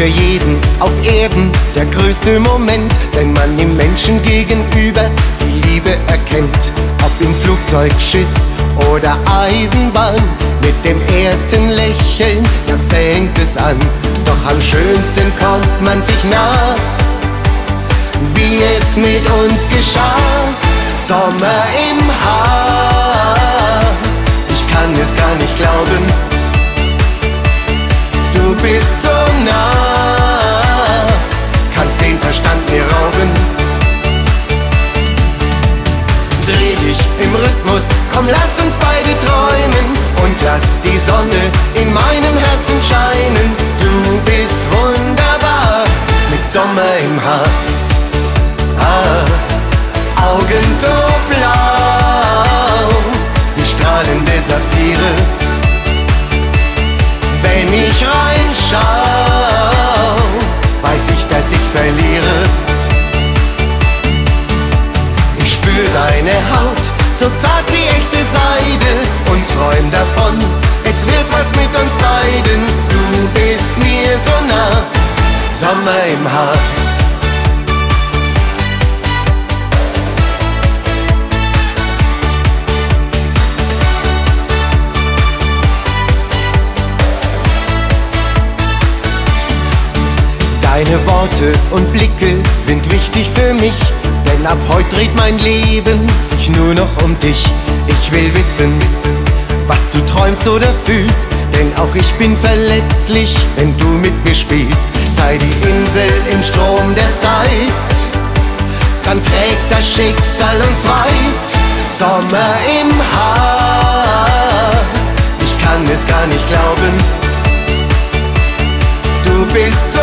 für jeden auf Erden der größte Moment, wenn man dem Menschen gegenüber die Liebe erkennt. Ob im Flugzeug, Schiff oder Eisenbahn, mit dem ersten Lächeln, da fängt es an. Doch am schönsten kommt man sich nah, wie es mit uns geschah. Sommer im Haar, ich kann es gar nicht glauben. Sommer im Haar. Ah, Augen so blau wie strahlende Saphire. Wenn ich reinschaue, weiß ich, dass ich verliere. Ich spür deine Haut, so zart wie echte Seide und träum davon, es wird was mit uns beiden. Sommer im Haar. Deine Worte und Blicke sind wichtig für mich, denn ab heute dreht mein Leben sich nur noch um dich. Ich will wissen, was du träumst oder fühlst, denn auch ich bin verletzlich, wenn du mit mir spielst. Sei die Insel im Strom der Zeit, dann trägt das Schicksal uns weit. Sommer im Haar, ich kann es gar nicht glauben. Du bist so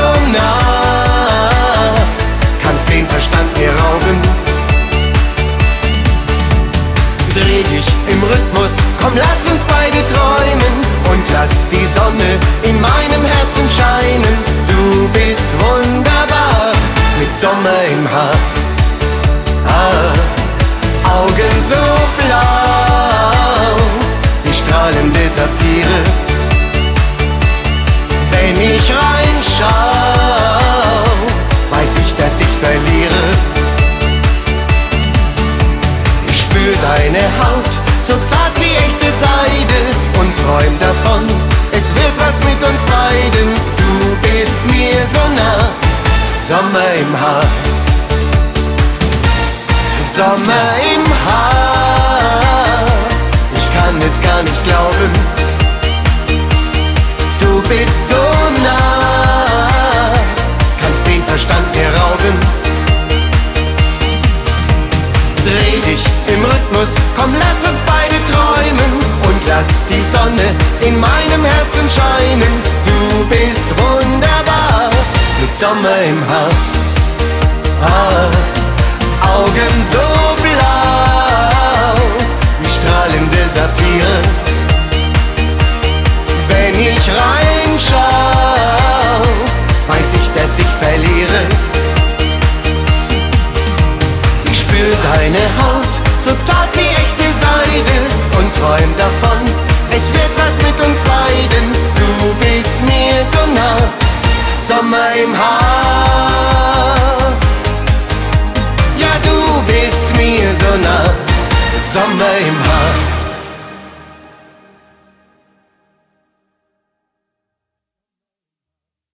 im Rhythmus, komm lass uns beide träumen und lass die Sonne in meinem Herzen scheinen. Du bist wunderbar mit Sommer im Haar. Ah, Augen so blau so zart wie echte Seide und träum davon, es wird was mit uns beiden. Du bist mir so nah, Sommer im Haar. Sommer im Haar, ich kann es gar nicht glauben. Du bist so nah, kannst den Verstand mir rauben. Dreh dich im Rhythmus, komm lass uns lass die Sonne in meinem Herzen scheinen. Du bist wunderbar mit Sommer im Haar. Ah, Augen so Sommer im Haar. Ja, du bist mir so nah, Sommer im Haar.